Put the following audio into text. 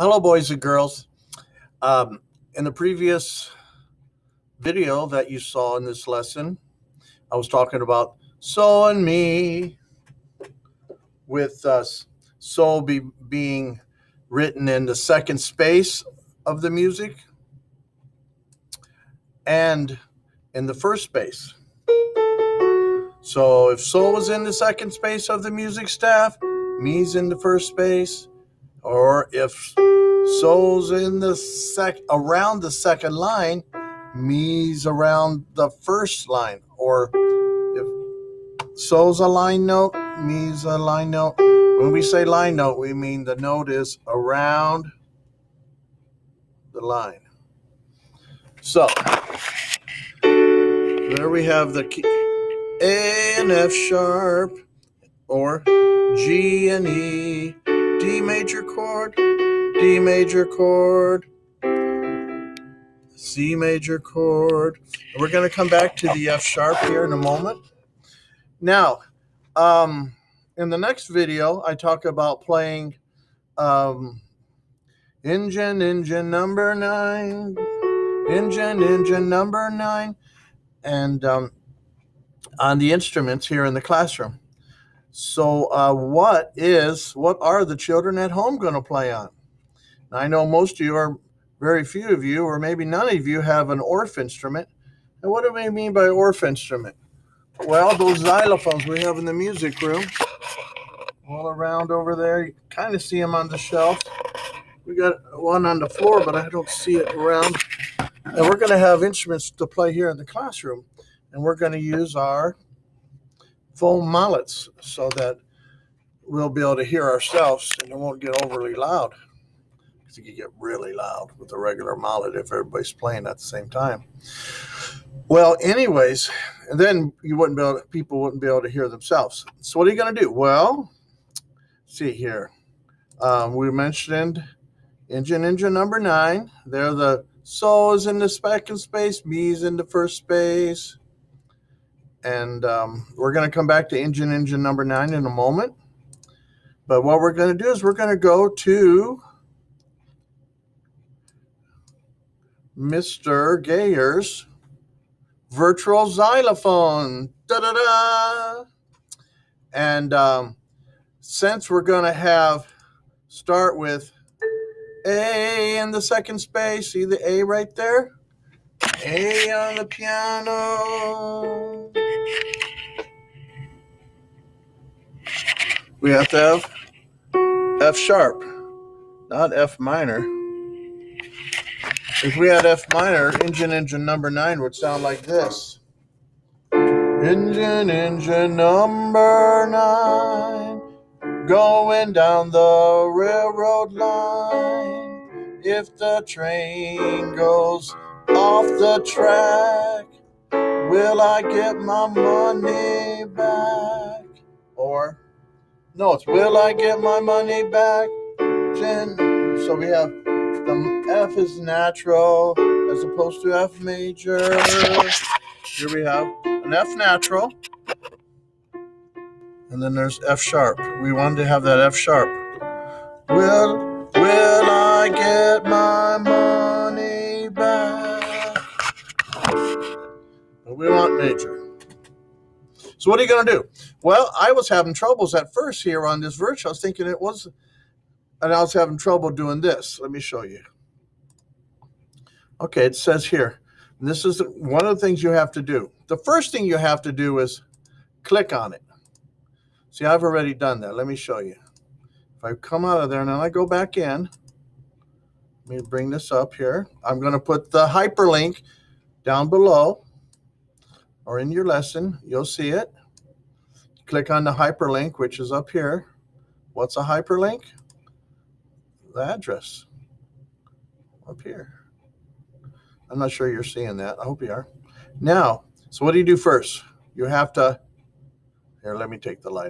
Hello, boys and girls. Um, in the previous video that you saw in this lesson, I was talking about so and me with uh, so be, being written in the second space of the music and in the first space. So if so was in the second space of the music staff, me's in the first space, or if so's in the sec around the second line, me's around the first line, or if so's a line note, me's a line note. When we say line note, we mean the note is around the line. So there we have the key, A and F sharp, or G and E, D major chord, D major chord, C major chord. We're going to come back to the F sharp here in a moment. Now, um, in the next video, I talk about playing um, engine, engine number nine, engine, engine number nine, and um, on the instruments here in the classroom. So, uh, what is what are the children at home going to play on? Now, I know most of you are very few of you, or maybe none of you, have an Orff instrument. And what do we mean by Orff instrument? Well, those xylophones we have in the music room, all around over there. You kind of see them on the shelf. We got one on the floor, but I don't see it around. And we're going to have instruments to play here in the classroom, and we're going to use our foam mallets so that we'll be able to hear ourselves and it won't get overly loud. Because it can get really loud with a regular mallet if everybody's playing at the same time. Well, anyways, then you wouldn't be able to, people wouldn't be able to hear themselves. So what are you going to do? Well, see here. Um, we mentioned engine engine number nine. They're the so's in the second space, me's in the first space and um, we're going to come back to engine engine number nine in a moment. But what we're going to do is we're going to go to Mr. Gayer's virtual xylophone. Da da da. And um, since we're going to have start with A in the second space, see the A right there? A on the piano. We have to have F sharp, not F minor. If we had F minor, engine engine number nine would sound like this. Engine engine number nine, going down the railroad line. If the train goes off the track, will I get my money back? Or no, it's will I get my money back? Jen. So we have the F is natural as opposed to F major. Here we have an F natural. And then there's F sharp. We wanted to have that F sharp. Will will I get my So what are you going to do? Well, I was having troubles at first here on this virtual. I was thinking it was, and I was having trouble doing this. Let me show you. Okay, it says here, this is one of the things you have to do. The first thing you have to do is click on it. See, I've already done that. Let me show you. If I come out of there and then I go back in, let me bring this up here. I'm going to put the hyperlink down below or in your lesson. You'll see it. Click on the hyperlink, which is up here. What's a hyperlink? The address up here. I'm not sure you're seeing that. I hope you are. Now, so what do you do first? You have to, here, let me take the light.